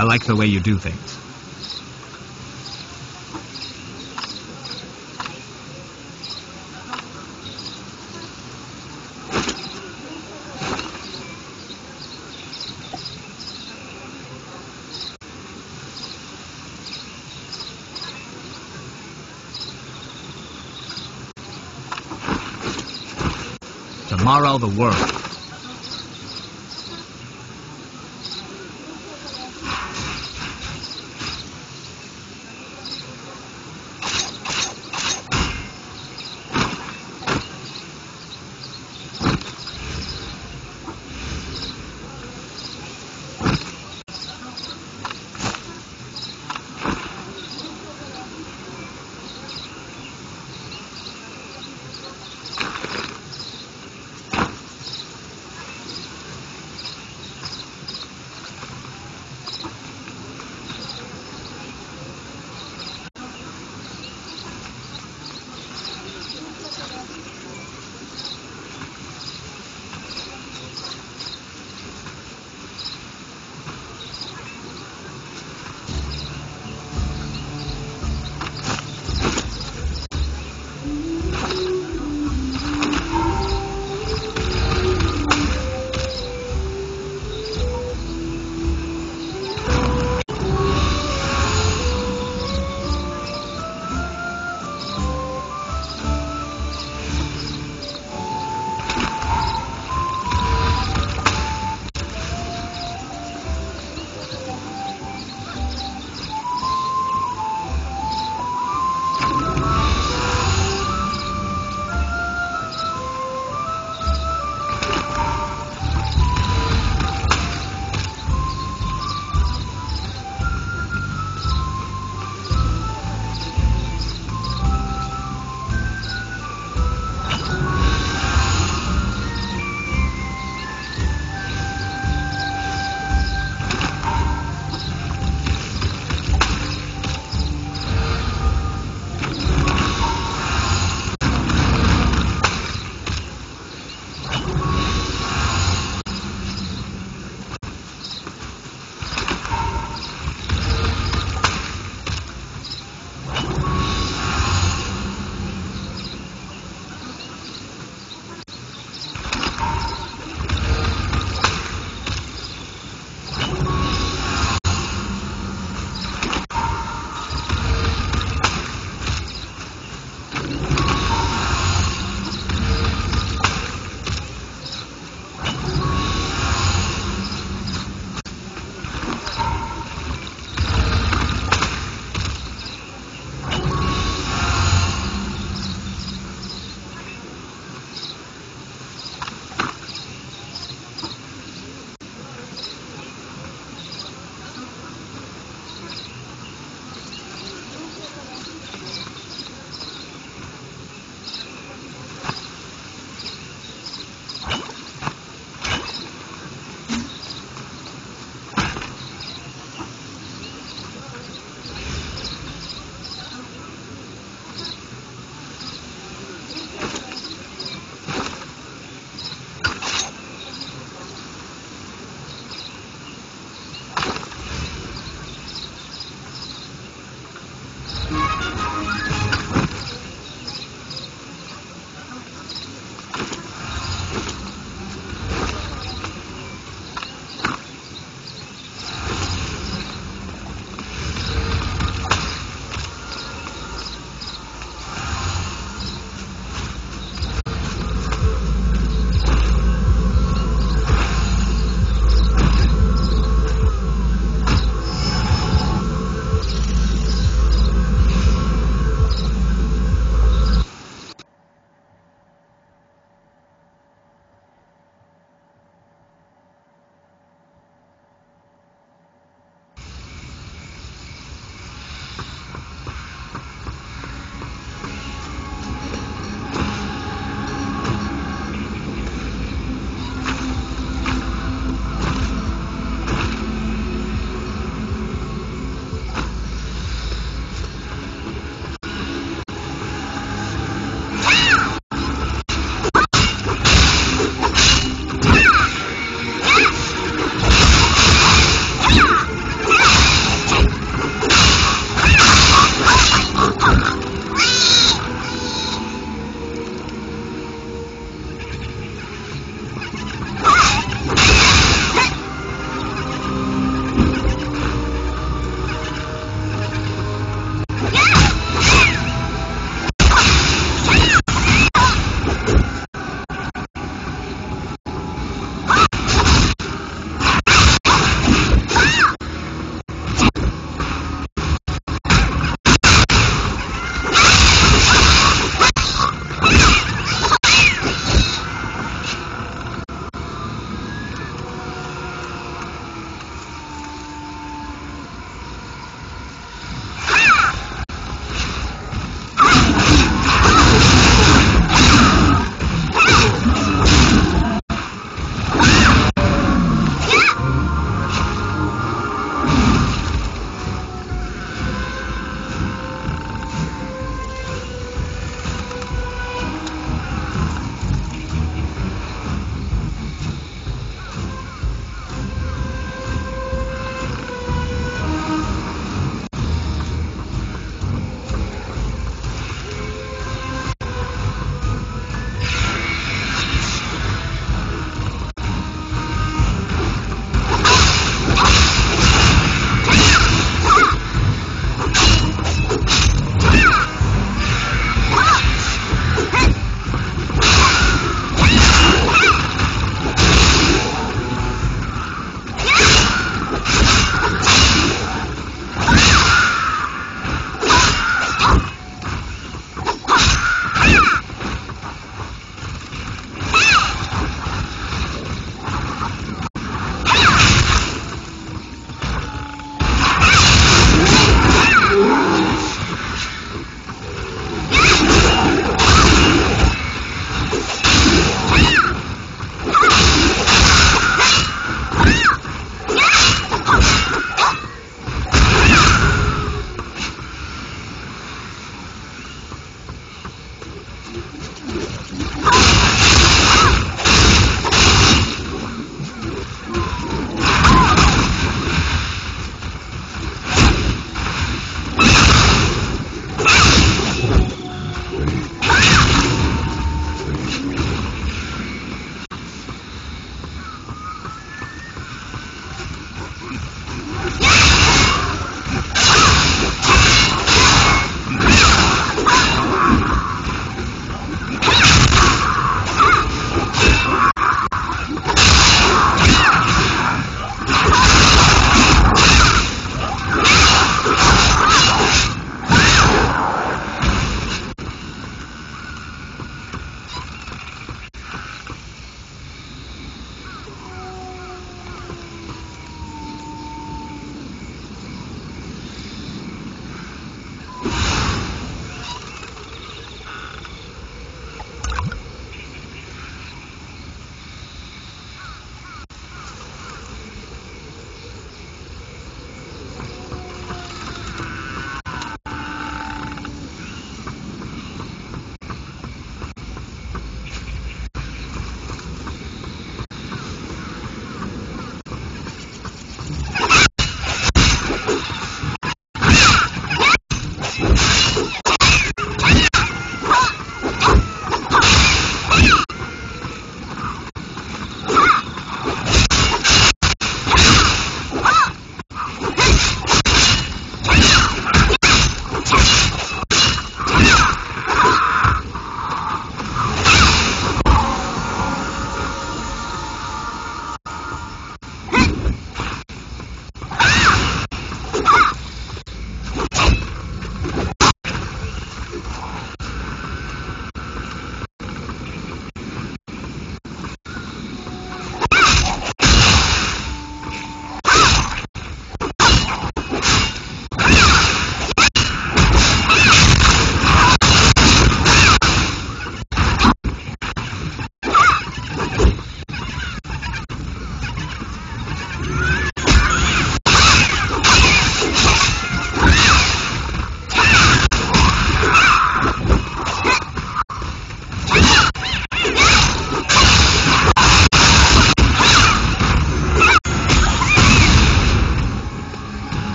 I like the way you do things. Tomorrow the world.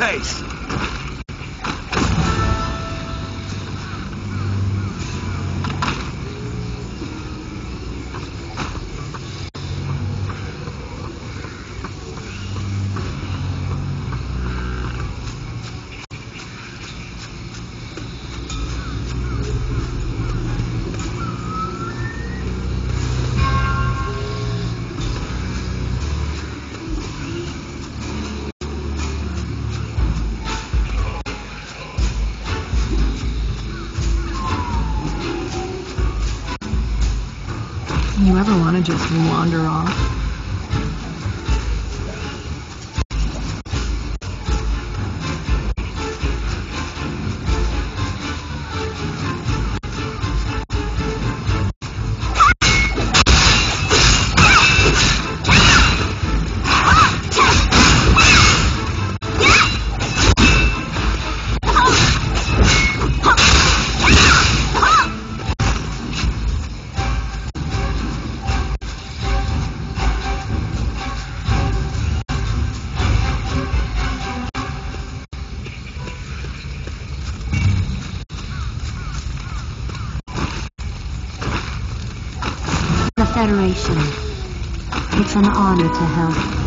Pace. Federation. It's an honor to help.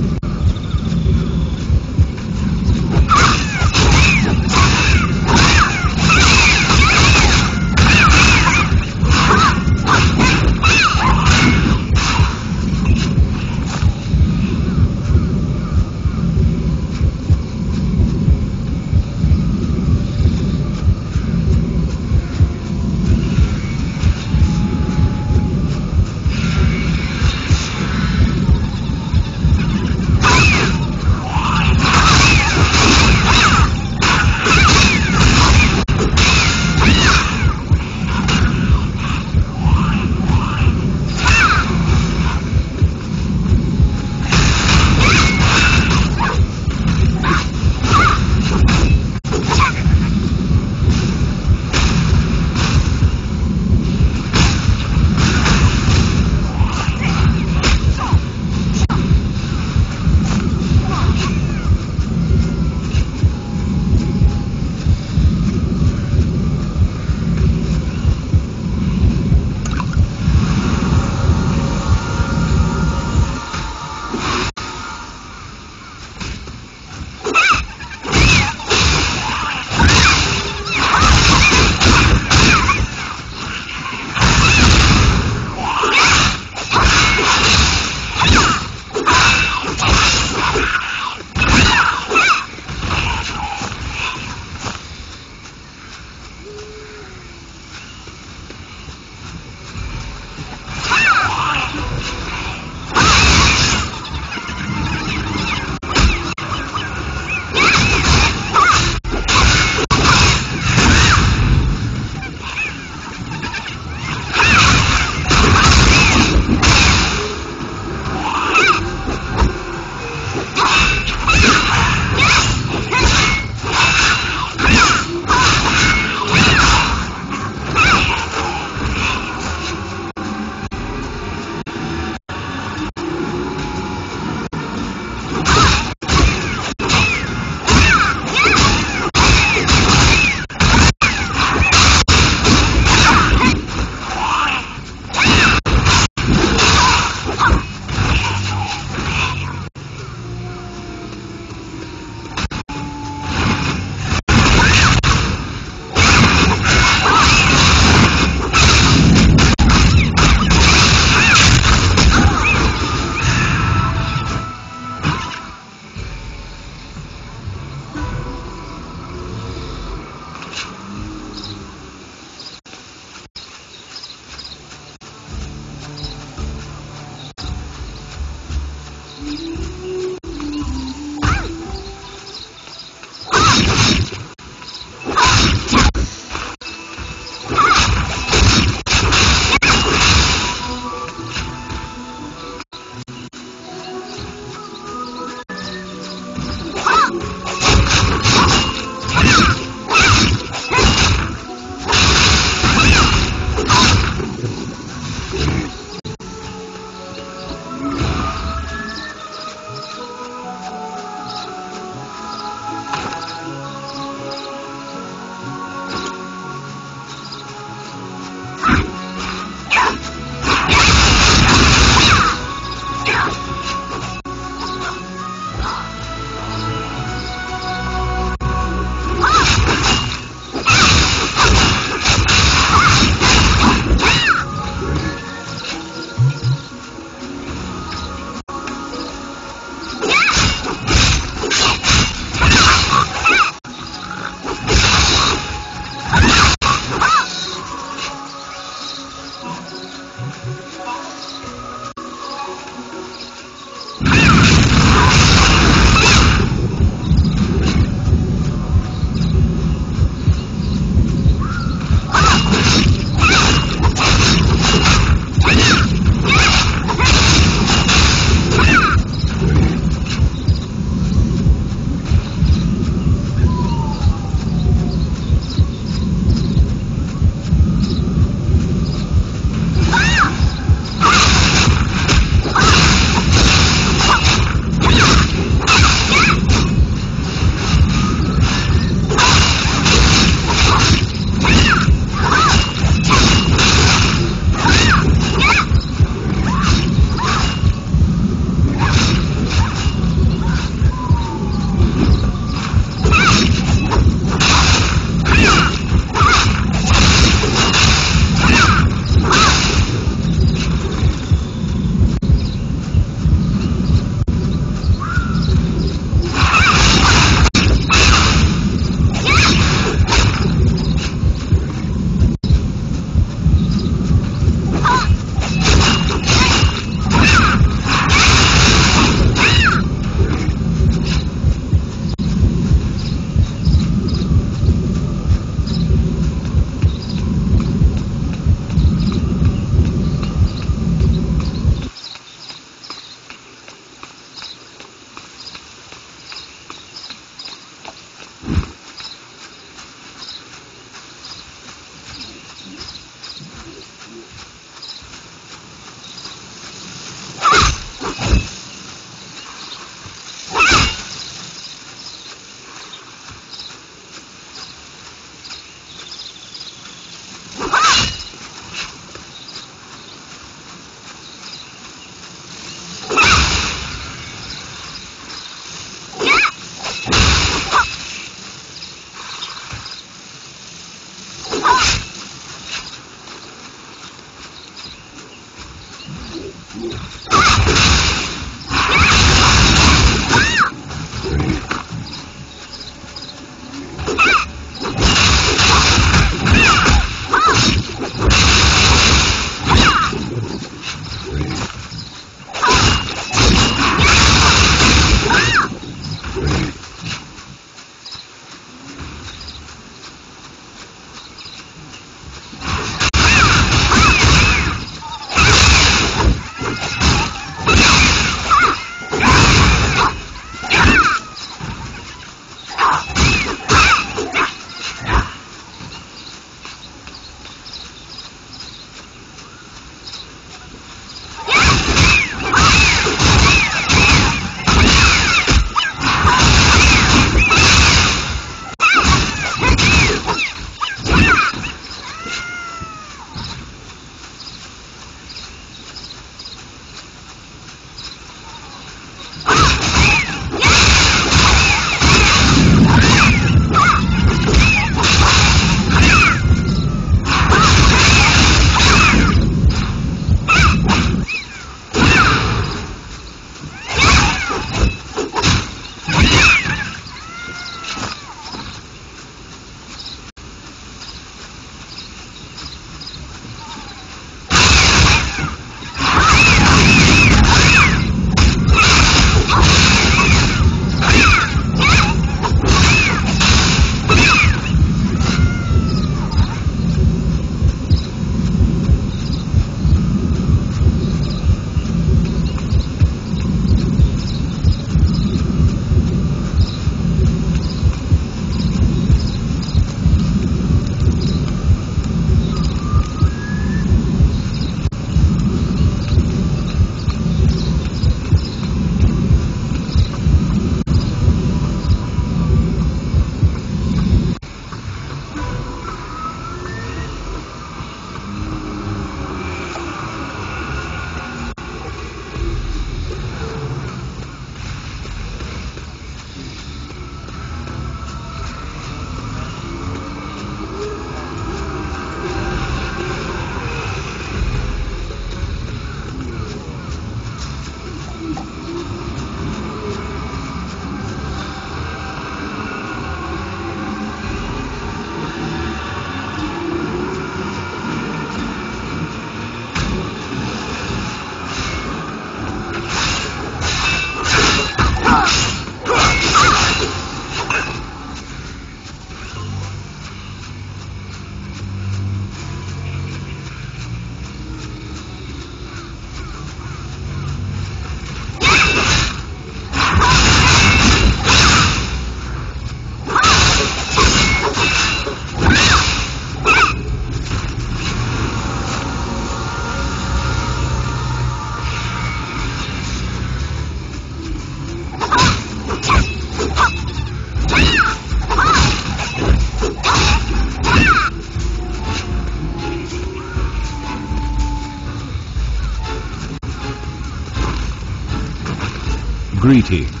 Greetings.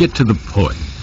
Get to the point.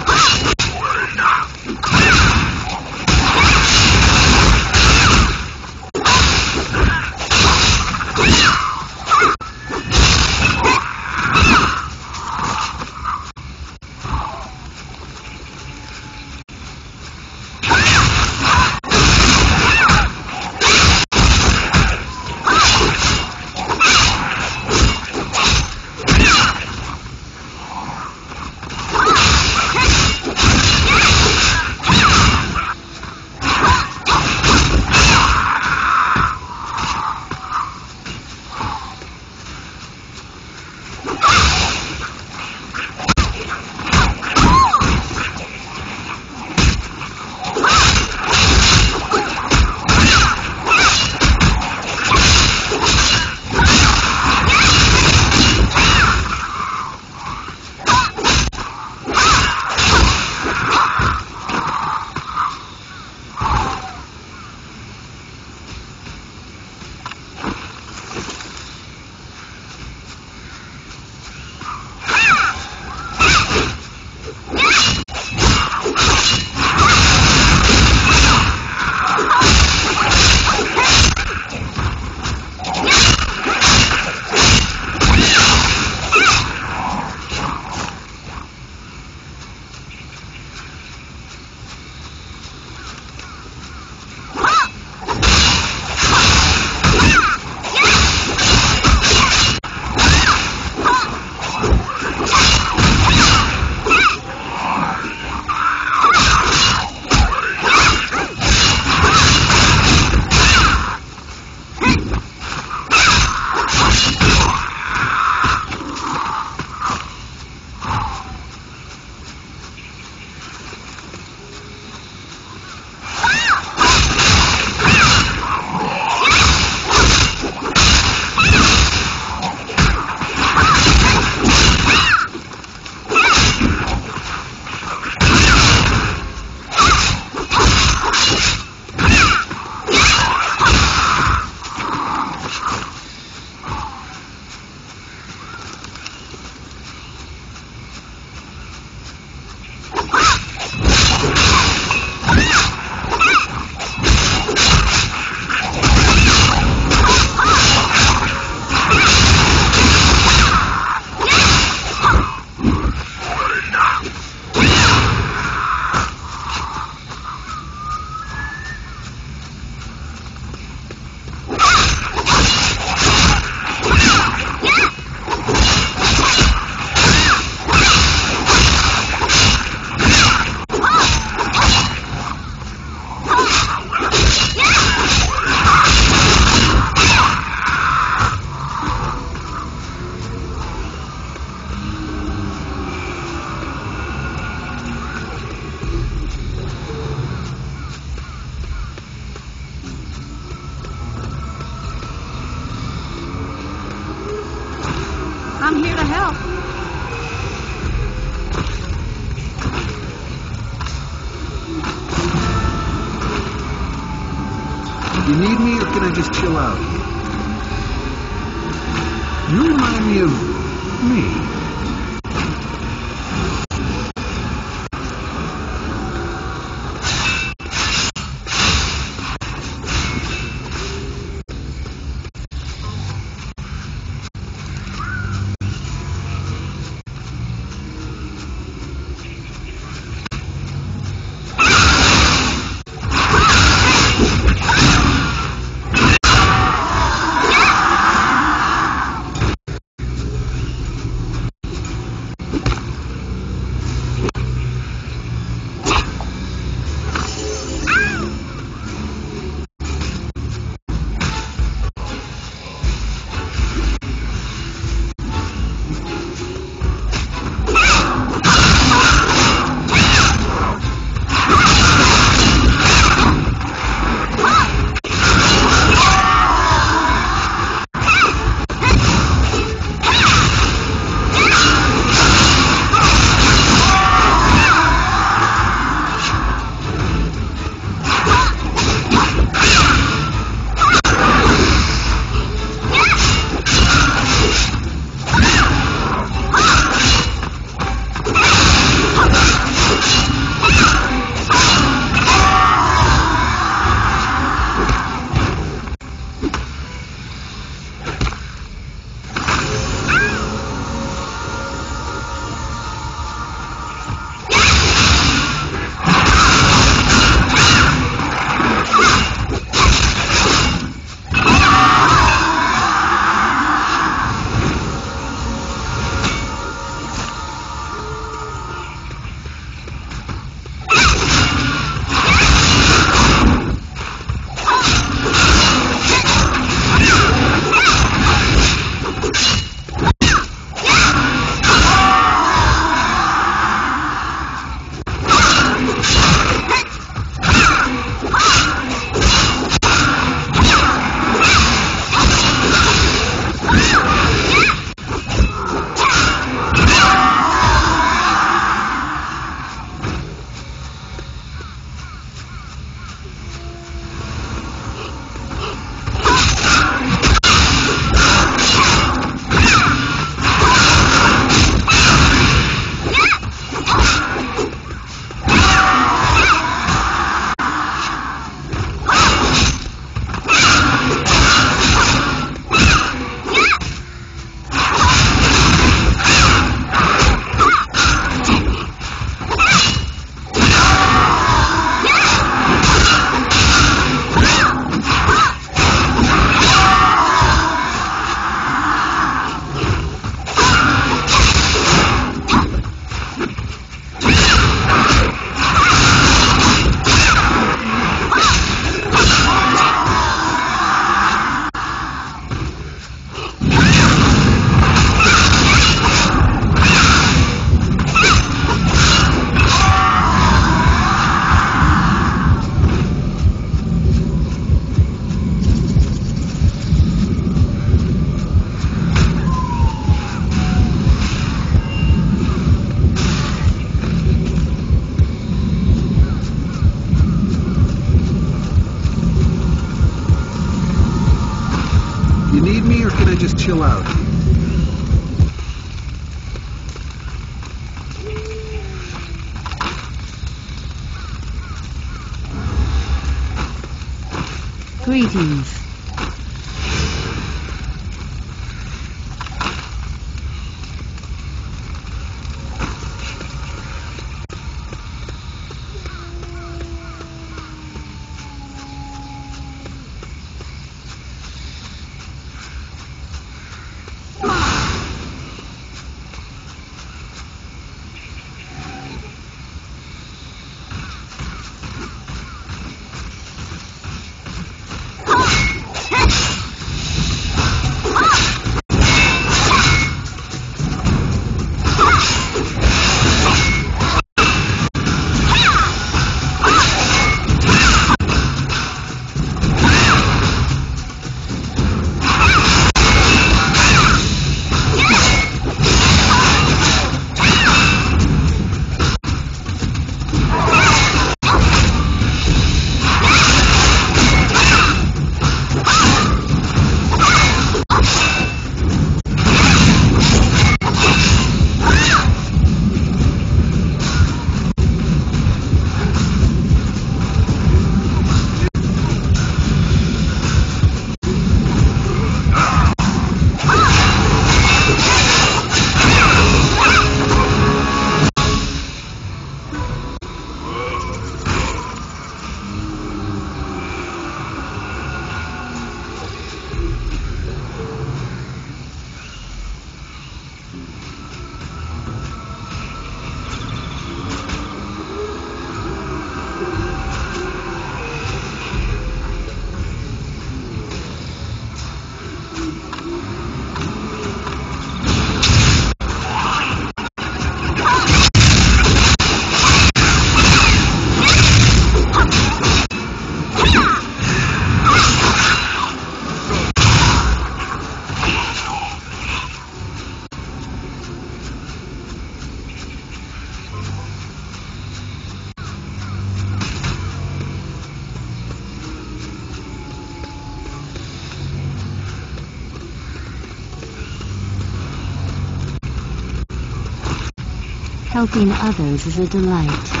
Helping others is a delight.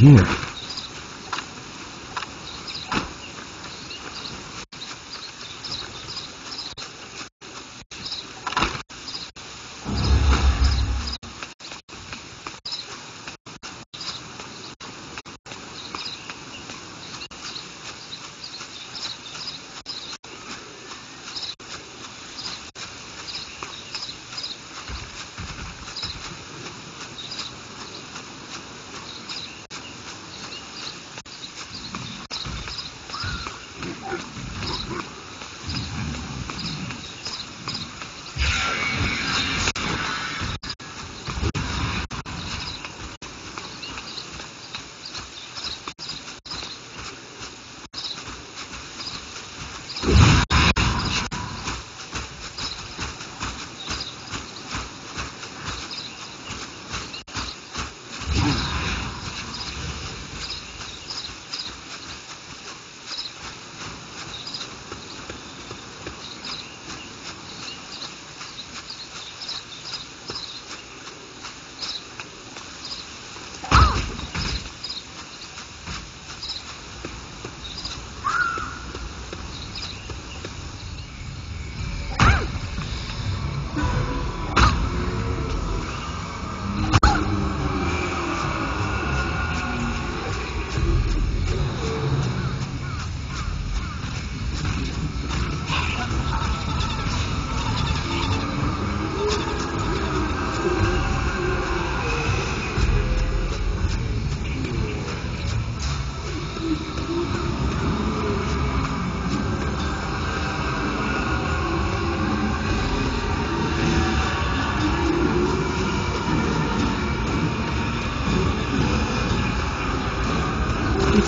Here.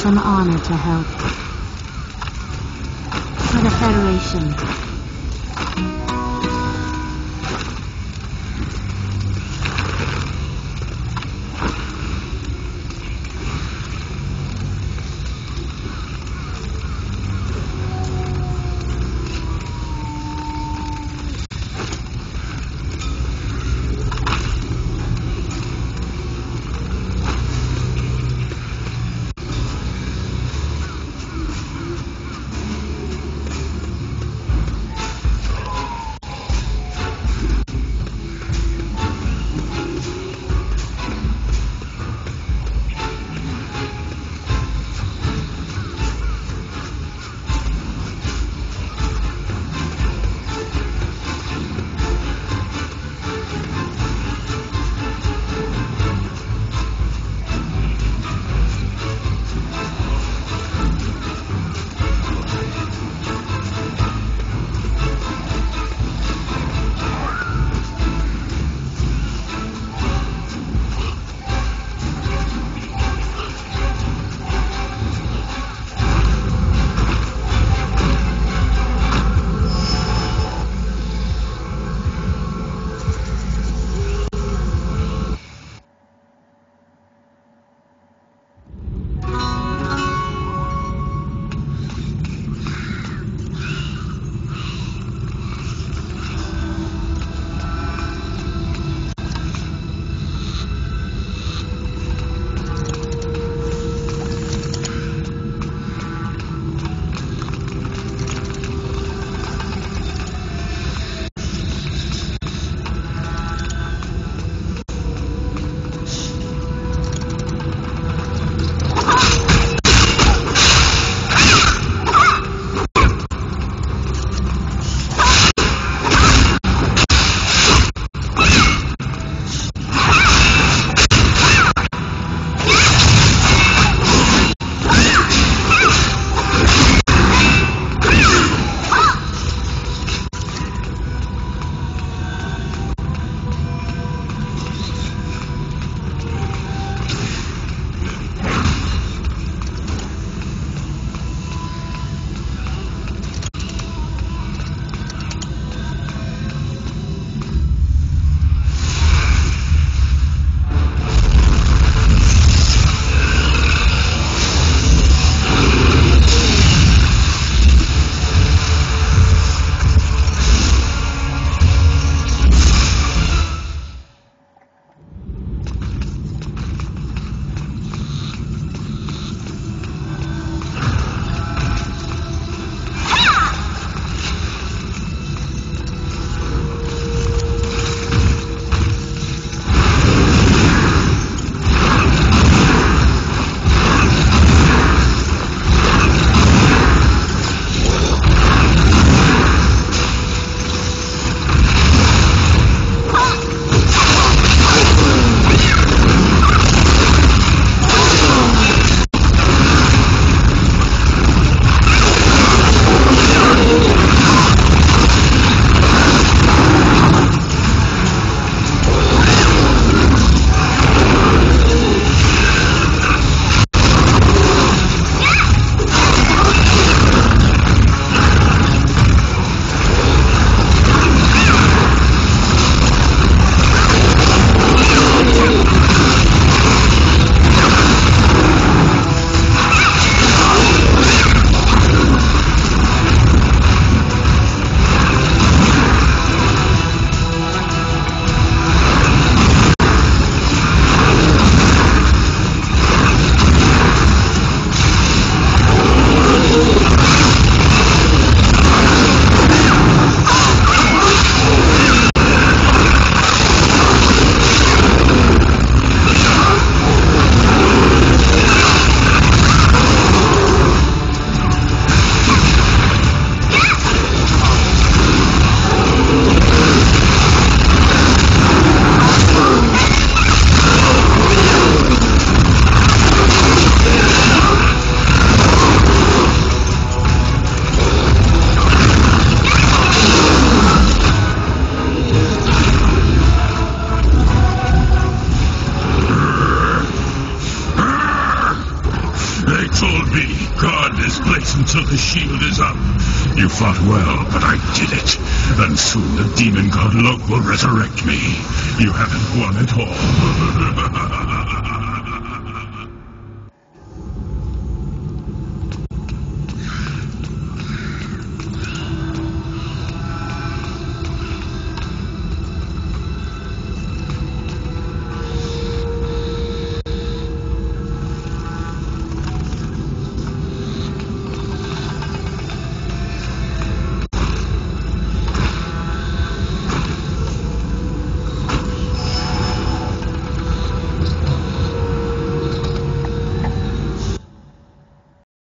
It's an honor to help. For the Federation.